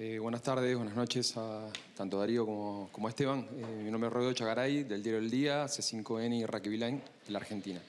Eh, buenas tardes, buenas noches a tanto Darío como, como Esteban. Eh, mi nombre es Rodrigo Chagaray, del Diario del Día, C5N y Line, de la Argentina.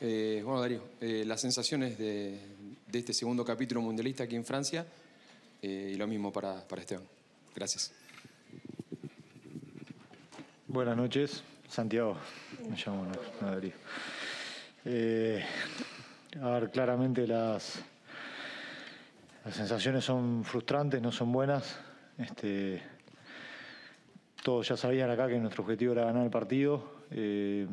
Eh, bueno, Darío, las sensaciones de, de este segundo capítulo mundialista aquí en Francia y lo mismo para, para Esteban. Gracias. Buenas noches, Santiago. Me llamo no, Darío. A ver, claramente las, las sensaciones son frustrantes, no son buenas. Este, todos ya sabían acá que nuestro objetivo era ganar el partido. Eh,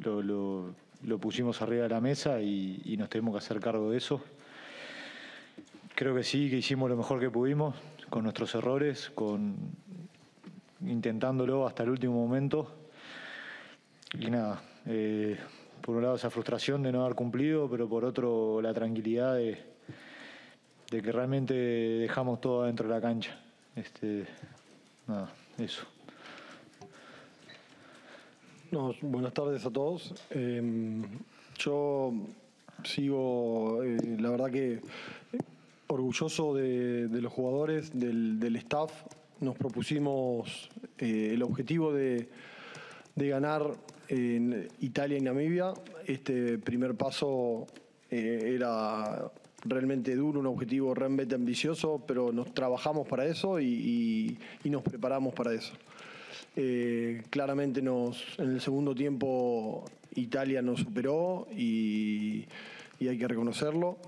lo, pusimos arriba de la mesa y, y nos tenemos que hacer cargo de eso. Creo que sí, que hicimos lo mejor que pudimos con nuestros errores, con intentándolo hasta el último momento. Y nada, eh, por un lado esa frustración de no haber cumplido, pero por otro la tranquilidad de, de que realmente dejamos todo dentro de la cancha. Este, nada, eso. Buenas tardes a todos. Eh, yo sigo, eh, la verdad que orgulloso de, los jugadores, del, del staff. Nos propusimos eh, el objetivo de, de ganar en Italia y Namibia. Este primer paso eh, era realmente duro, un objetivo realmente ambicioso, pero nos trabajamos para eso y, y- y nos preparamos para eso. Eh, claramente nos, en el segundo tiempo Italia nos superó y, y hay que reconocerlo.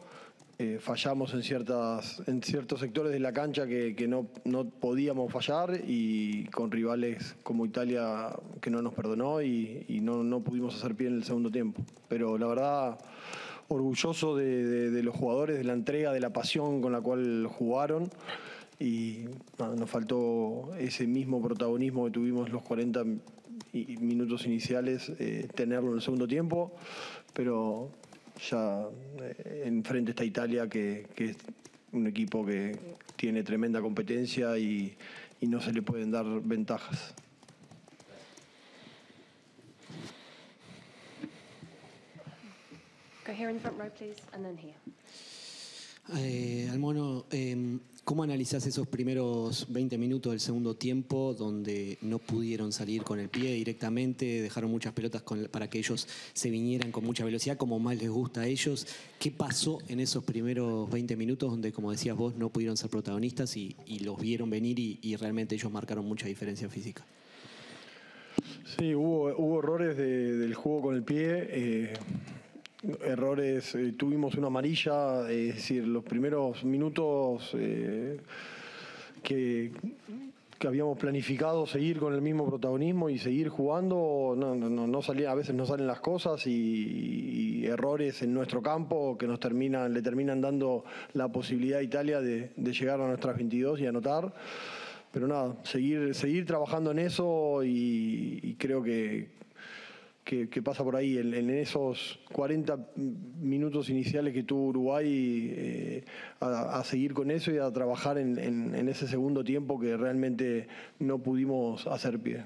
Eh, fallamos en, ciertas, en ciertos sectores de la cancha que, que no, no podíamos fallar y con rivales como Italia que no nos perdonó y, y no, no pudimos hacer pie en el segundo tiempo. Pero la verdad, orgulloso de, los jugadores, de la entrega, de la pasión con la cual jugaron y nos faltó ese mismo protagonismo que tuvimos los 40 i- minutos iniciales, eh, tenerlo en el segundo tiempo, pero ya eh, enfrente está Italia, que, es un equipo que tiene tremenda competencia y no se le pueden dar ventajas. Go here in the front row, please, and then here. Eh, Almono, eh, ¿cómo analizás esos primeros 20 minutos del segundo tiempo donde no pudieron salir con el pie directamente, dejaron muchas pelotas con- para que ellos se vinieran con mucha velocidad, como más les gusta a ellos? ¿Qué pasó en esos primeros 20 minutos donde, como decías vos, no pudieron ser protagonistas y, y los vieron venir y, y realmente ellos marcaron mucha diferencia física? Sí, hubo, hubo errores de- del juego con el pie. eh, errores, eh, tuvimos una amarilla, eh, es decir, los primeros minutos eh, que, habíamos planificado seguir con el mismo protagonismo y seguir jugando, no, no, salía, a veces no salen las cosas y, errores en nuestro campo que nos terminan, le terminan dando la posibilidad a Italia de, llegar a nuestras 22 y anotar. Pero nada, seguir, seguir trabajando en eso y creo que, que, que pasa por ahí. En, en esos 40 minutos iniciales que tuvo Uruguay, eh, a, a seguir con eso y a trabajar en, en- en ese segundo tiempo que realmente no pudimos hacer pie.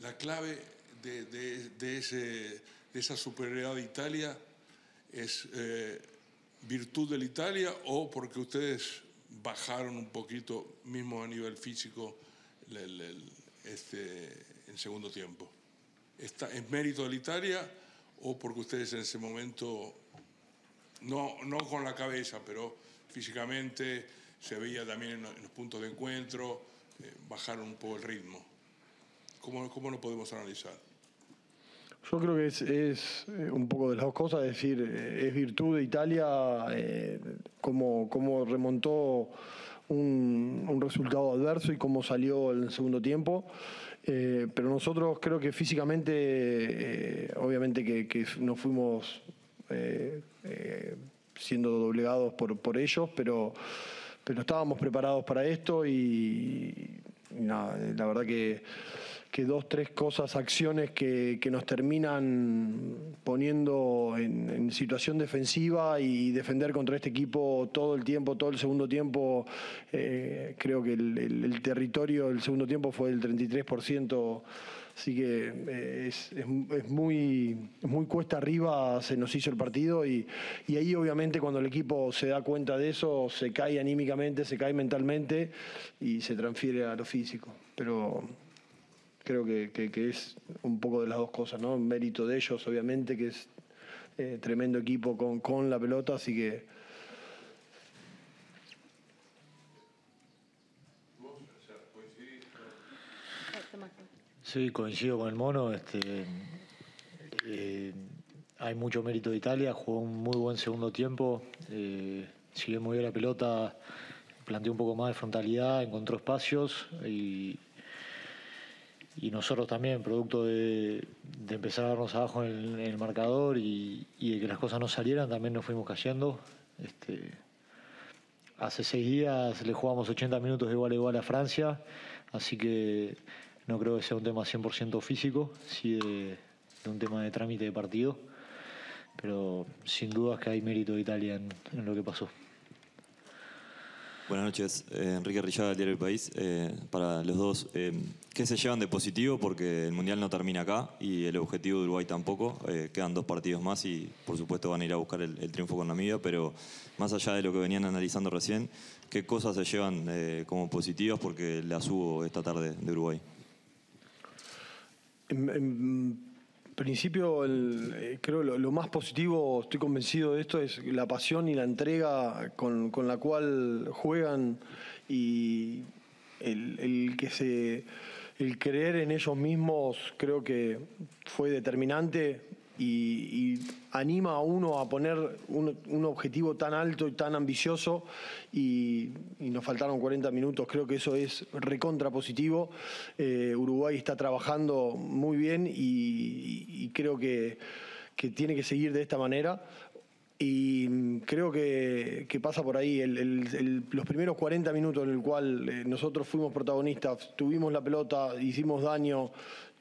La clave de, de- de ese- de esa superioridad de Italia es eh, virtud de la Italia o porque ustedes bajaron un poquito, mismo a nivel físico, el, el- este, en segundo tiempo. Está, ¿Es mérito de la Italia o porque ustedes en ese momento, no, no con la cabeza, pero físicamente se veía también en, en los puntos de encuentro, eh, bajaron un poco el ritmo? ¿Cómo, cómo lo podemos analizar? Yo creo que es, es, eh, un poco de las dos cosas, es decir, eh, es virtud de Italia eh, cómo, cómo remontó un, un resultado adverso y cómo salió el segundo tiempo. Pero nosotros creo que físicamente, obviamente que, nos fuimos siendo doblegados por, por ellos, pero, pero estábamos preparados para esto y, y nada, la verdad que que dos, tres cosas, acciones que, que nos terminan poniendo en, situación defensiva y defender contra este equipo todo el tiempo, todo el segundo tiempo. eh, creo que el, el- el territorio del segundo tiempo fue del 33% Así que eh, es, es- es muy, muy cuesta arriba se nos hizo el partido y, y ahí obviamente cuando el equipo se da cuenta de eso se cae anímicamente, se cae mentalmente y se transfiere a lo físico. Pero creo que, que- es un poco de las dos cosas, ¿no? Mérito de ellos obviamente que es eh, tremendo equipo con, con la pelota, así que... Sí, coincido con el mono. Este, eh, hay mucho mérito de Italia, jugó un muy buen segundo tiempo. Eh, si bien movió la pelota, planteó un poco más de frontalidad, encontró espacios y, y nosotros también, producto de, empezar a darnos abajo en el, marcador y, de que las cosas no salieran, también nos fuimos cayendo. Este, Hace seis días le jugamos 80 minutos de igual a igual a Francia, así que no creo que sea un tema 100% físico, sí de, de un tema de trámite de partido, pero sin dudas que hay mérito de Italia en, en lo que pasó. Buenas noches, eh, Enrique Rillaga, del Diario El País. Eh, para los dos, eh, ¿qué se llevan de positivo? Porque el Mundial no termina acá y el objetivo de Uruguay tampoco. Quedan dos partidos más y por supuesto van a ir a buscar el, triunfo con Namibia, pero más allá de lo que venían analizando recién, ¿qué cosas se llevan como positivas? Porque las hubo esta tarde de Uruguay. Principio, eh, creo lo, lo más positivo, estoy convencido de esto, es la pasión y la entrega con, con la cual juegan y el que se, el creer en ellos mismos creo que fue determinante y, anima a uno a poner un, objetivo tan alto y tan ambicioso y, nos faltaron 40 minutos, creo que eso es recontra positivo. Eh, Uruguay está trabajando muy bien y, creo que, que tiene que seguir de esta manera. Y creo que, pasa por ahí los primeros 40 minutos en el cual eh, nosotros fuimos protagonistas, tuvimos la pelota, hicimos daño,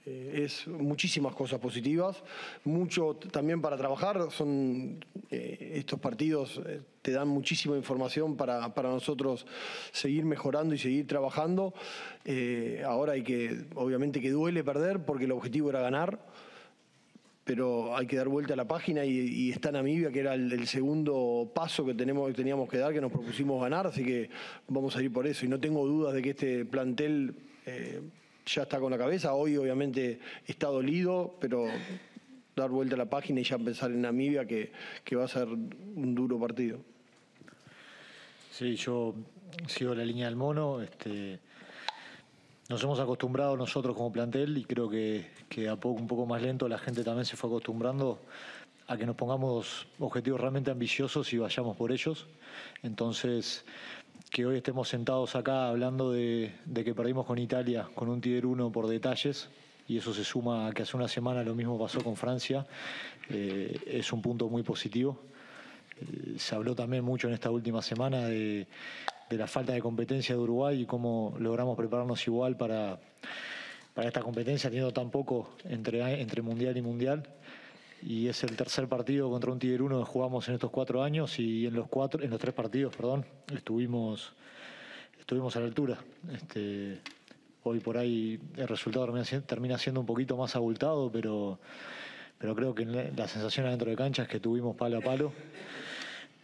eh, es muchísimas cosas positivas, mucho también para trabajar, son eh, estos partidos eh, te dan muchísima información para, para nosotros seguir mejorando y seguir trabajando. Ahora hay que, obviamente que duele perder porque el objetivo era ganar pero hay que dar vuelta a la página y, y está Namibia, que era el, el segundo paso que, tenemos, que teníamos que dar, que nos propusimos ganar, así que vamos a ir por eso. Y no tengo dudas de que este plantel ya está con la cabeza. Hoy obviamente está dolido, pero dar vuelta a la página y ya pensar en Namibia, que, que va a ser un duro partido. Sí, yo sigo la línea del mono. Este, nos hemos acostumbrado nosotros como plantel y creo que, que a poco, un poco más lento la gente también se fue acostumbrando a que nos pongamos objetivos realmente ambiciosos y vayamos por ellos. Entonces, que hoy estemos sentados acá hablando de, que perdimos con Italia con un Tier 1 por detalles, y eso se suma a que hace una semana lo mismo pasó con Francia, eh, es un punto muy positivo. Eh, se habló también mucho en esta última semana de, de la falta de competencia de Uruguay y cómo logramos prepararnos igual para, para esta competencia, teniendo tan poco entre, entre mundial y mundial. Y es el tercer partido contra un Tiger 1 que jugamos en estos cuatro años y en los cuatro, en los tres partidos, perdón, estuvimos, estuvimos a la altura. Este, hoy por ahí el resultado termina, si- termina siendo un poquito más abultado, pero, pero creo que la sensación adentro de cancha es que tuvimos palo a palo.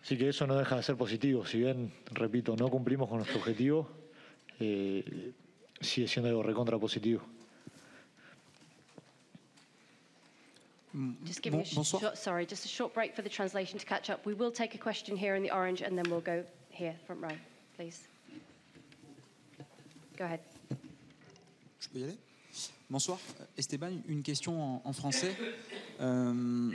Así que eso no deja de ser positivo. Si bien, repito, no cumplimos con nuestro objetivo, eh, sigue siendo algo recontra positivo. Just giving a sh- Bonsoir. short, sorry, just a short break for the translation to catch up. We will take a question here in the orange, and then we'll go here, front row, please. Go ahead. Je peux y aller? Bonsoir. Esteban, une question en, en français. Euh,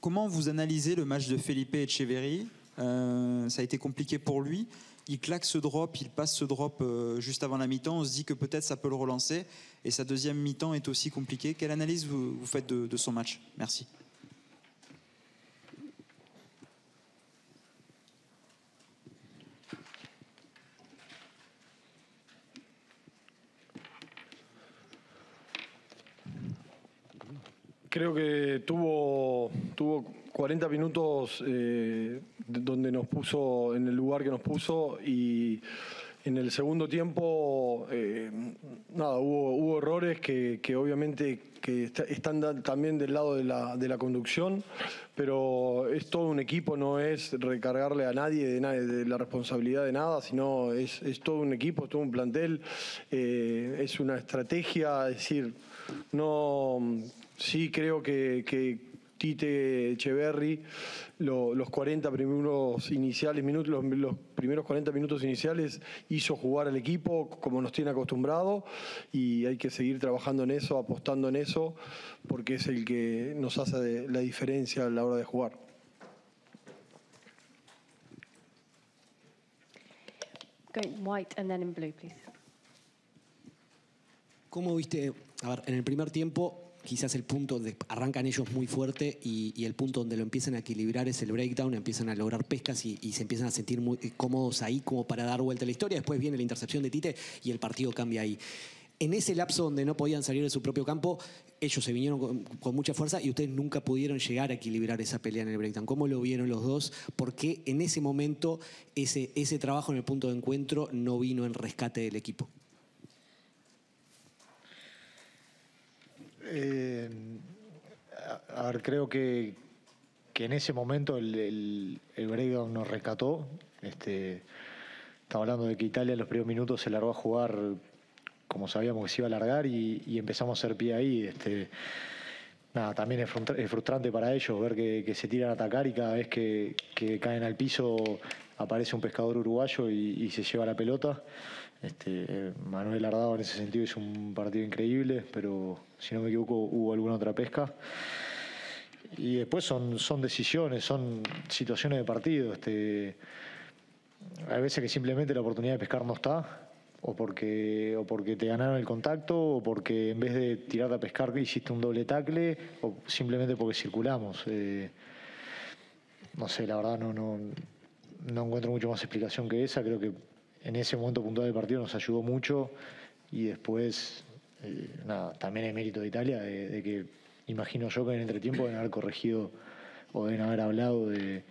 comment vous analysez le match de Felipe Echeverry Euh, Ça a été compliqué pour lui. Il claque ce drop, il passe ce drop euh, juste avant la mi-temps. On se dit que peut-être ça peut le relancer. Et sa deuxième mi-temps est aussi compliquée. Quelle analyse vous, faites de, son match? Merci. Que tuvo, tuvo 40 minutos eh, de- donde nos puso en el lugar que nos puso y En el segundo tiempo, eh, nada, hubo, errores que, que obviamente que está- están también del lado de la, de la conducción, pero es todo un equipo, no es recargarle a nadie de, la responsabilidad de nada, sino es, es todo un equipo, es todo un plantel, eh, es una estrategia, es decir, no, sí creo que Tite Echeverry, lo- los 40 primeros iniciales minutos, los, los primeros 40 minutos iniciales hizo jugar al equipo como nos tiene acostumbrado y hay que seguir trabajando en eso, apostando en eso, porque es el que nos hace de- la diferencia a la hora de jugar. Going white and then in blue, please. ¿Cómo viste? A ver, en el primer tiempo, quizás el punto de arrancan ellos muy fuerte y, el punto donde lo empiezan a equilibrar es el breakdown, empiezan a lograr pescas y, se empiezan a sentir muy cómodos ahí como para dar vuelta a la historia. Después viene la intercepción de Tite y el partido cambia ahí. En ese lapso donde no podían salir de su propio campo, ellos se vinieron con, con mucha fuerza y ustedes nunca pudieron llegar a equilibrar esa pelea en el breakdown. ¿Cómo lo vieron los dos? ¿Por qué en ese momento ese, ese trabajo en el punto de encuentro no vino en rescate del equipo? Eh, a, ver, creo que, que en ese momento el, el, el breakdown nos rescató. Este, estaba hablando de que Italia en los primeros minutos se largó a jugar como sabíamos que se iba a largar y, empezamos a hacer pie ahí. Este, nada, también es frustra- es frustrante para ellos ver que, se tiran a atacar y cada vez que, caen al piso aparece un pescador uruguayo y se lleva la pelota. Este, Manuel Ardado en ese sentido hizo un partido increíble, pero si no me equivoco hubo alguna otra pesca. Y después son, son decisiones, son situaciones de partido. Este, hay veces que simplemente la oportunidad de pescar no está, o porque, o porque te ganaron el contacto, o porque en vez de tirarte a pescar hiciste un doble tackle, o simplemente porque circulamos. Eh, no sé, la verdad no, no, no encuentro mucho más explicación que esa. Creo que en ese momento puntual del partido nos ayudó mucho y después, eh, nada, también es mérito de Italia, de, que imagino yo que en el entretiempo deben haber corregido o deben haber hablado de,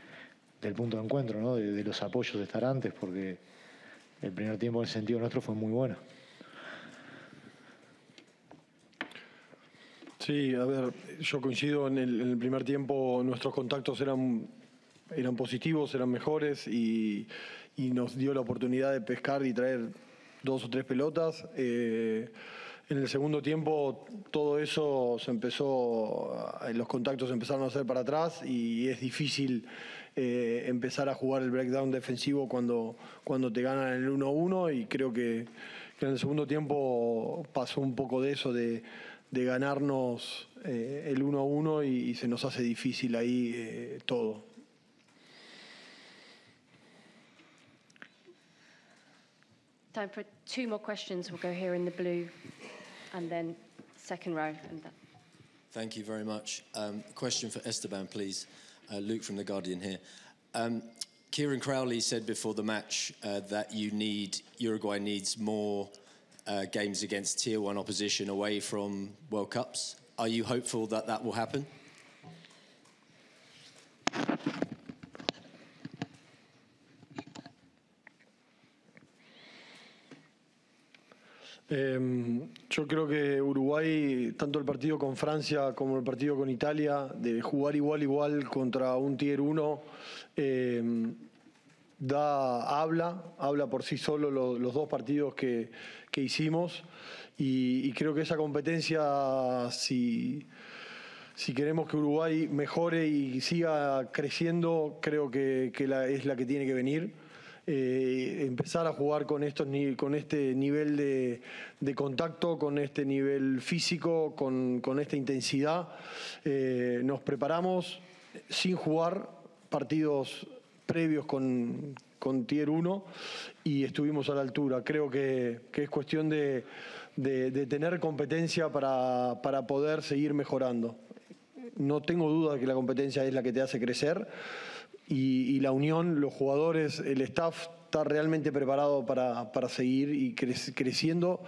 del punto de encuentro, ¿no? de, los apoyos de estar antes, porque el primer tiempo en ese sentido nuestro fue muy bueno. Sí, a ver, yo coincido en el, en el primer tiempo, nuestros contactos eran, eran positivos, eran mejores y, y nos dio la oportunidad de pescar y traer dos o tres pelotas. Eh, en el segundo tiempo todo eso se empezó, a- los contactos empezaron a hacer para atrás y es difícil eh, empezar a jugar el breakdown defensivo cuando, cuando te ganan el 1-1 y creo que, en el segundo tiempo pasó un poco de eso, de, ganarnos eh, el 1-1 y, y se nos hace difícil ahí eh, todo. Time for two more questions. We'll go here in the blue and then second row. Thank you very much. Um, question for Esteban, please. Uh, Luke from The Guardian here. Um, Kieran Crowley said before the match uh, that you need, Uruguay needs more uh, games against tier one opposition away from World Cups. Are you hopeful that that will happen? Eh, yo creo que Uruguay, tanto el partido con Francia como el partido con Italia, de jugar igual igual contra un Tier 1, eh, da, habla, habla por sí solo lo- los dos partidos que, que hicimos y, y creo que esa competencia, si, si queremos que Uruguay mejore y siga creciendo, creo que, que la- es la que tiene que venir. Eh, empezar a jugar con, estos, con este nivel de, de contacto, con este nivel físico, con, esta intensidad. Eh, nos preparamos sin jugar partidos previos con, Tier 1 y estuvimos a la altura. Creo que, que es cuestión de, de- de tener competencia para, para poder seguir mejorando. No tengo duda de que la competencia es la que te hace crecer y, y la unión, los jugadores, el staff está realmente preparado para, para seguir y cre- creciendo,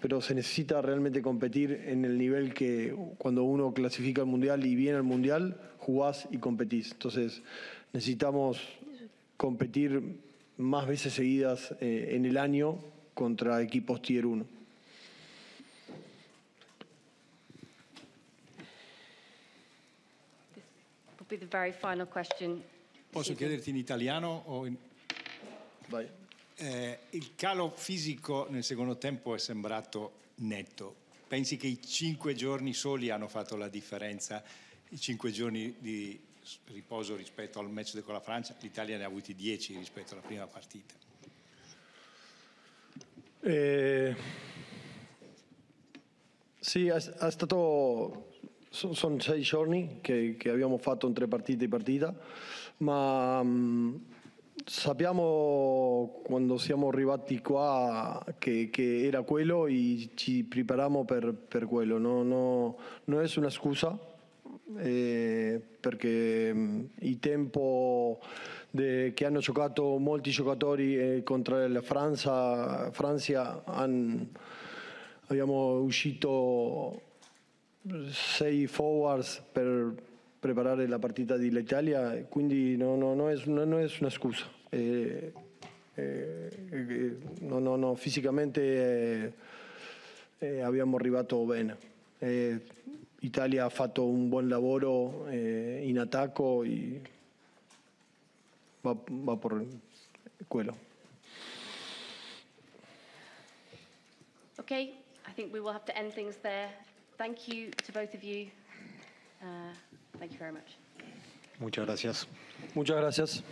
pero se necesita realmente competir en el nivel que cuando uno clasifica al Mundial y viene al Mundial, jugás y competís. Entonces necesitamos competir más veces seguidas eh, en el año contra equipos Tier 1. Will be the very final question. Posso chiederti in italiano o in... Vai. Eh, il calo fisico nel secondo tempo è sembrato netto. Pensi che i cinque giorni soli hanno fatto la differenza? I cinque giorni di riposo rispetto al match con la Francia? L'Italia ne ha avuti dieci rispetto alla prima partita. Eh, sì, è, è stato. So- Sono sei giorni che, che abbiamo fatto entre partita e partita, ma mm, sappiamo quando siamo arrivati qua che, che era quello e ci prepariamo per, per quello. No, no, non è una scusa, eh, perché mm, il tempo de- che hanno giocato molti giocatori eh, contro la Francia, Francia han- abbiamo uscito sei forwards per preparare la partita dell'Italia, quindi no, no, no, è, non è una scusa. Eh, eh, no, no, no, fisicamente eh, eh, abbiamo arrivato bene. Eh, Italia ha fatto un buon lavoro in attacco e va, va. Okay, I think we will have to end things there. Thank you to both of you. Uh, thank you very much. Muchas gracias. Muchas gracias.